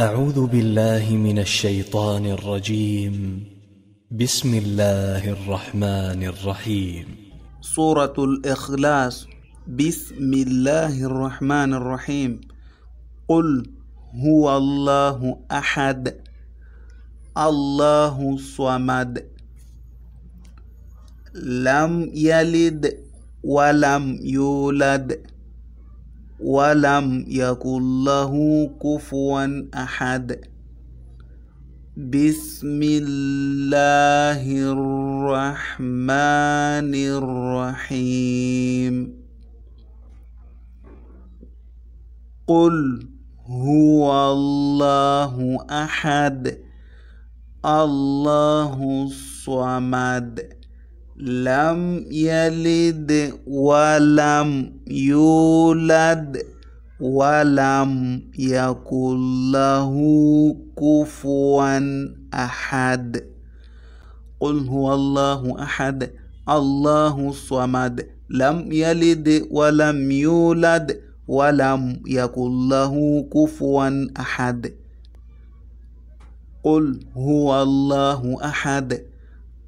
أعوذ بالله من الشيطان الرجيم. بسم الله الرحمن الرحيم. سورة الإخلاص. بسم الله الرحمن الرحيم. قل هو الله أحد. الله صمد. لم يلد ولم يولد. ولم يكن له كفوا أحد. بسم الله الرحمن الرحيم. قل هو الله أحد الله الصمد. لم يلد ولم يولد ولم يكن له كفوا أحد. قل هو الله أحد الله الصمد. لم يلد ولم يولد ولم يكن له كفوا أحد. قل هو الله أحد.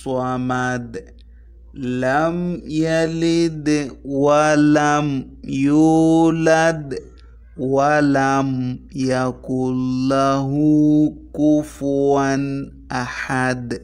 الصمد لم يلد ولم يولد ولم يكن له كفوا أحد.